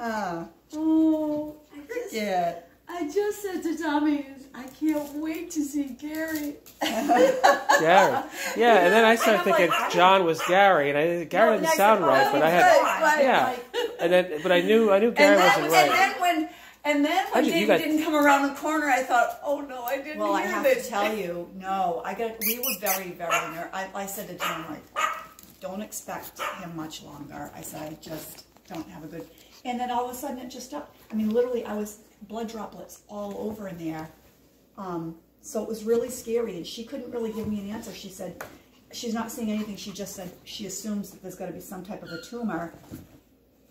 Ah, Oh, I just, yeah. I just said to Tommy, I can't wait to see Gary. Gary. Yeah, and then I started thinking like, John was Gary, and I Gary No, didn't sound right, but I had right, right, yeah. like- and then but I knew I knew Gary and, wasn't right. and then when and then when How'd you- you David got- didn't come around the corner, I thought, oh no, I didn't Well, I have this. to tell you, no, I got. We were very, very nervous. I, I said to John, like, don't expect him much longer. I said, I just don't have a good. And then all of a sudden, it just stopped. I mean, literally, I was blood droplets all over in there. Um, so it was really scary, and she couldn't really give me an answer. She said she's not seeing anything. She just said she assumes that there's got to be some type of a tumor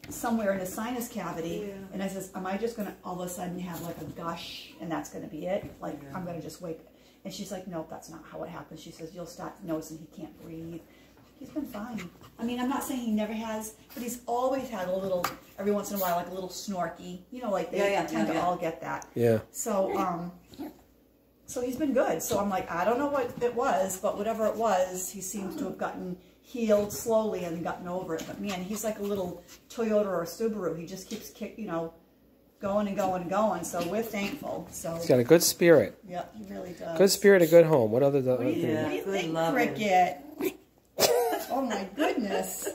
somewhere in the sinus cavity. Yeah. And I says, am I just gonna all of a sudden have like a gush and that's gonna be it? Like I'm gonna just wake. And she's like, nope, that's not how it happens. She says you'll start noticing he can't breathe. He's been fine. I mean, I'm not saying he never has, but he's always had a little, every once in a while, like a little snorky. You know, like they Yeah, yeah, tend yeah, to yeah. all get that. yeah. So, um, so he's been good. So I'm like, I don't know what it was, but whatever it was, he seems to have gotten healed slowly and gotten over it. But man, he's like a little Toyota or Subaru. He just keeps kick, you know, going and going and going. So we're thankful. So He's got a good spirit. yeah, he really does. Good spirit, a good home. What other? other do you thing? Yeah, What do you good think, loving. Cricket? Oh my goodness.